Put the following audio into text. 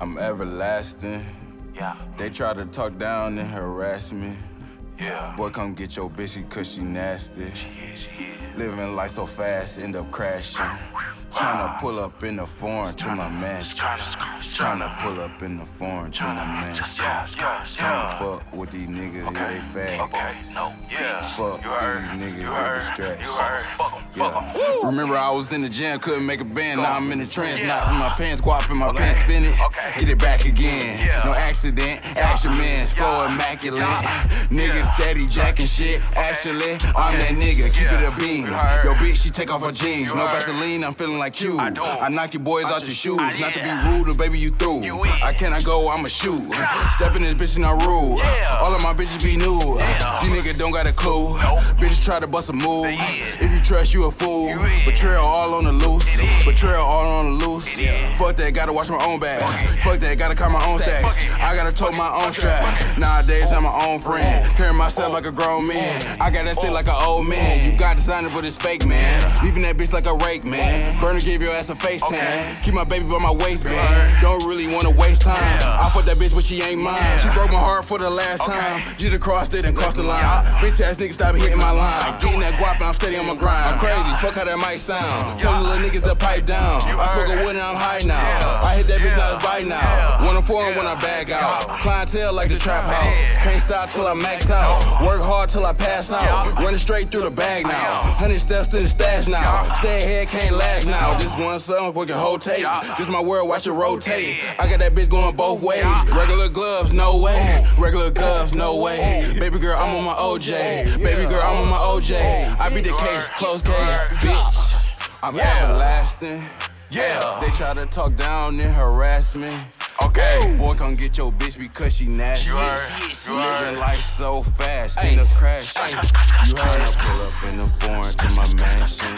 I'm everlasting. Yeah, They try to talk down and harass me. yeah. Boy, come get your bitch cause she nasty. Yeah, she is. Living life so fast, end up crashing. Tryna pull up in the foreign to my mansion. Tryna pull up in the foreign to my mansion. Yeah, yeah. fuck with these niggas, yeah, they fag. Okay, no, yeah. Fuck you heard, these niggas, you heard, you heard. Fuck 'em, fuck 'em. Yeah. Remember, I was in the gym, couldn't make a band. Now I'm in the trance, Yeah. knots in my pants, guap in my Okay. pants, spin it. Okay. Get it back again. Yeah. No accident, action man, flow immaculate. Niggas steady jacking shit. Actually, I'm that nigga, keep it a beam. Yo, bitch, she take off her jeans. No. Vaseline, I'm feeling like you. I. I knock your boys out, your shoes. Not to be rude, but baby, you through. You. I cannot go, I'ma shoot. Step in this bitch and I rule. Yeah. Bitches be new. Yeah. These niggas don't got a clue. Nope. Bitches try to bust a move. Is. If you trust, you a fool. You is. Betrayal all on the loose. Betrayal all on the loose. Is. Fuck that, gotta watch my own back. Fuck. Fuck that, gotta call my own stacks. I gotta tote my own strap. Nowadays, I'm my own friend. Carry myself like a grown man. I got that shit like an old man. You got designer, but it's fake, man. Leaving that bitch like a rake, man. Burner give your ass a face tan. Keep my baby by my waistband. Don't really wanna waste time. Yeah. I fuck that bitch, but she ain't mine. Yeah. She broke my heart for the last Okay. time. You just crossed it and crossed the line. Bitch ass niggas stop hitting my line. Getting that guap and I'm steady on my grind. I'm crazy, fuck how that might sound. Tell you little niggas to pipe down. I smoke a wood and I'm high now. I hit that bitch, now it's bite now. One on four and when I bag out. Clientele like the trap house. Can't stop till I max out. Work hard till I pass out. Running straight through the bag now. Hundred steps to the stash now. Stay ahead, can't last now. This one song, working whole tape. This my world, watch it rotate. I got that bitch going both ways. Regular gloves, no way. Regular gloves, no way. Baby girl, I'm on my OJ. Baby girl, I'm on my OJ. I beat the case, close case, bitch. I'm Yeah. everlasting. Yeah. They try to talk down and harass me. Okay. Boy, come get your bitch because she nasty. You heard. You Living heard. life so fast, end up crashing. You heard I pull up in the foreign to my mansion.